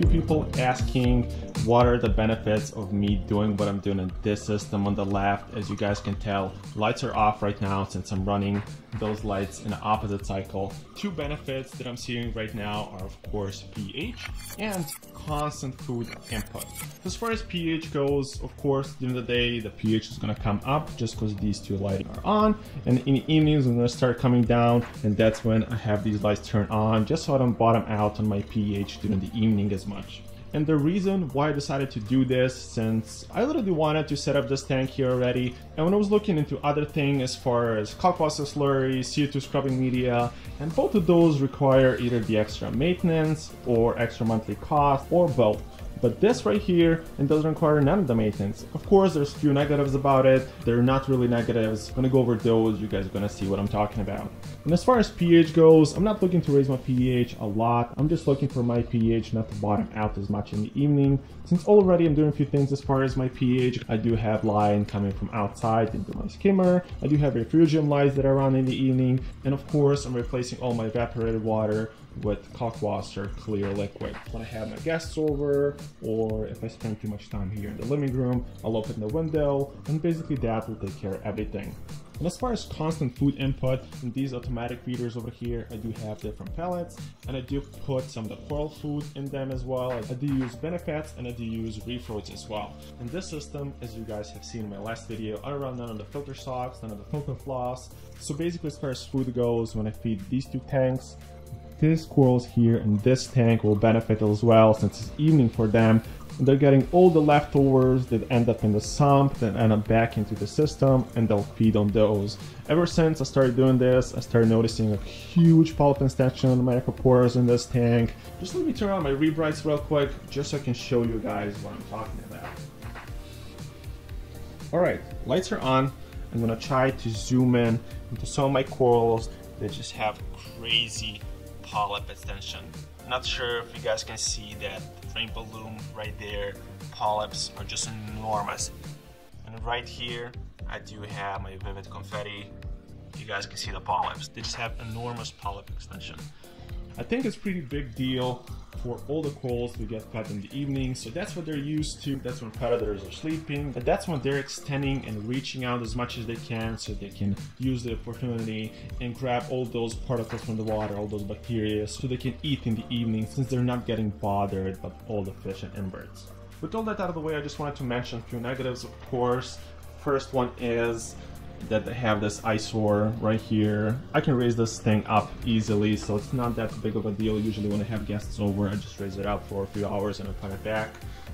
few people asking what are the benefits of me doing what I'm doing in this system on the left. As you guys can tell, lights are off right now since I'm running those lights in the opposite cycle. Two benefits that I'm seeing right now are of course pH and constant food input. As far as pH goes, of course, during the day, the pH is gonna come up just because these two lights are on. And in the evenings, I'm gonna start coming down. And that's when I have these lights turned on, just so I don't bottom out on my pH during the evening as much. And the reason why I decided to do this, since I literally wanted to set up this tank here already, and when I was looking into other things as far as kalkwasser slurry, CO2 scrubbing media, and both of those require either the extra maintenance or extra monthly cost or both. But this right here, it doesn't require none of the maintenance. Of course, there's a few negatives about it. They're not really negatives. I'm gonna go over those. You guys are gonna see what I'm talking about. And as far as pH goes, I'm not looking to raise my pH a lot. I'm just looking for my pH not to bottom out as much in the evening. Since already I'm doing a few things as far as my pH, I do have line coming from outside into my skimmer. I do have refugium lights that I run in the evening. And of course, I'm replacing all my evaporated water with Kalkwasser clear liquid. When I have my guests over, or if I spend too much time here in the living room, I'll open the window, and basically that will take care of everything. And as far as constant food input, in these automatic feeders over here, I do have different pellets, and I do put some of the coral food in them as well. I do use Benepets, and I do use Reef-Roids as well. In this system, as you guys have seen in my last video, I run none of the filter socks, none of the filter floss. So basically as far as food goes, when I feed these two tanks, these squirrels here in this tank will benefit as well since it's evening for them. And they're getting all the leftovers that end up in the sump, that end up back into the system, and they'll feed on those. Ever since I started doing this, I started noticing a huge polyp extension on the micropores in this tank. Just let me turn on my Reef Brites real quick, just so I can show you guys what I'm talking about. Alright, lights are on. I'm gonna try to zoom in into some of my corals that just have crazy polyp extension. Not sure if you guys can see that rainbow loom right there. Polyps are just enormous. And right here, I do have my vivid confetti. You guys can see the polyps. They just have enormous polyp extension. I think it's pretty big deal for all the corals to get fed in the evening. So that's what they're used to. That's when predators are sleeping. And that's when they're extending and reaching out as much as they can so they can use the opportunity and grab all those particles from the water, all those bacteria, so they can eat in the evening since they're not getting bothered by all the fish and inverts. With all that out of the way, I just wanted to mention a few negatives, of course. First one is that they have this eyesore right here. I can raise this thing up easily, so it's not that big of a deal. Usually when I have guests over, I just raise it up for a few hours and I put it back.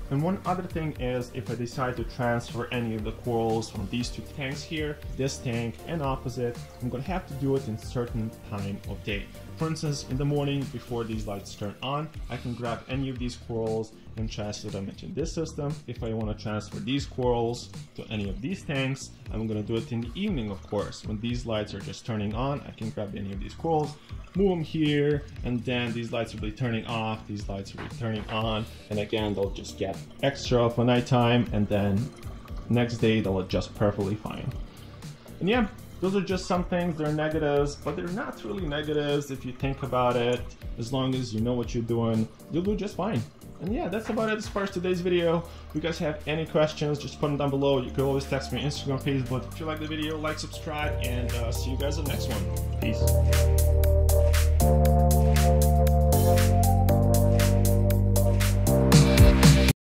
And one other thing is if I decide to transfer any of the corals from these two tanks here, this tank and opposite, I'm gonna have to do it in certain time of day. For instance, in the morning before these lights turn on, I can grab any of these corals and transfer them into this system. If I want to transfer these corals to any of these tanks, I'm to do it in the evening, of course. When these lights are just turning on, I can grab any of these corals, move them here, and then these lights will be turning off, these lights will be turning on, and again, they'll just get extra for nighttime, and then next day they'll adjust perfectly fine. And yeah, those are just some things, they're negatives, but they're not really negatives if you think about it. As long as you know what you're doing, you'll do just fine. And yeah, that's about it as far as today's video. If you guys have any questions, just put them down below. You can always text me on Instagram, Facebook. If you like the video, like, subscribe, and uh, see you guys in the next one. Peace.